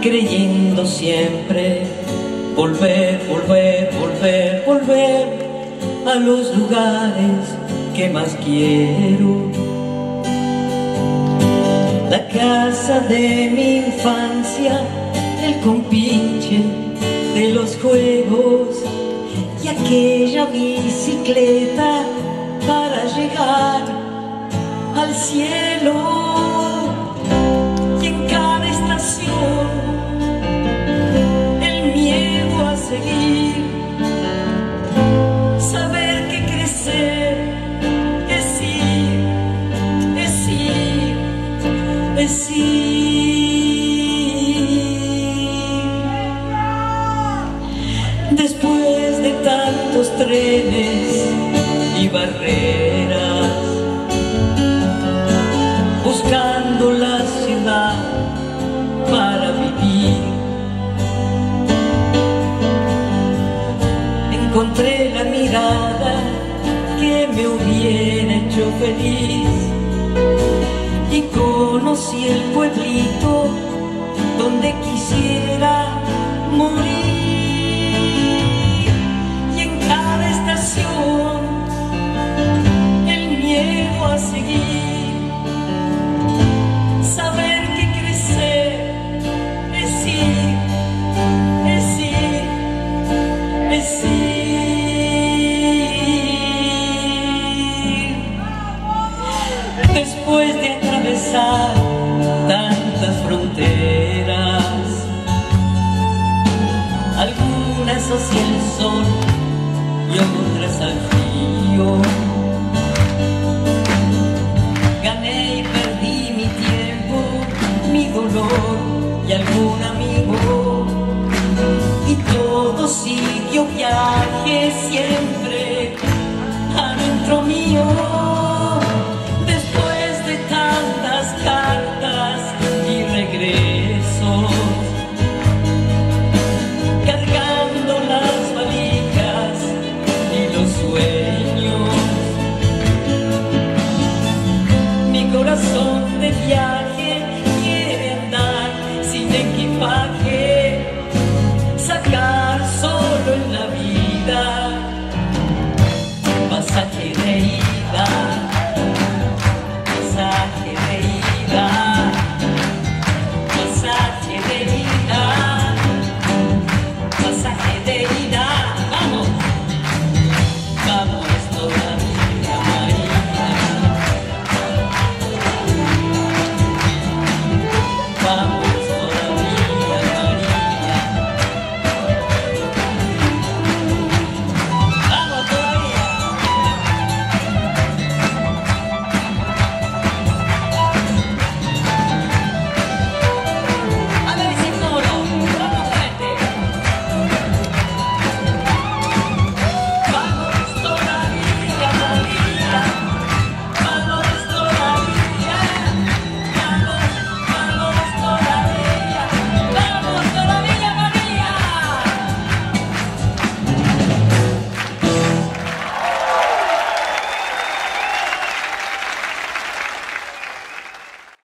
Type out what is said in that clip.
creyendo siempre volver, volver, volver, volver a los lugares que más quiero. La casa de mi infancia, el compinche de los juegos y aquella bicicleta para llegar al cielo. Después buscando la ciudad para vivir, encontré la mirada que me hubiera hecho feliz y conocí el pueblito fronteras, algunas hacia el sol y otras al frío. Gané y perdí mi tiempo, mi dolor y algún amigo. Y todo siguió viaje siempre corazón de viaje